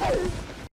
Oh!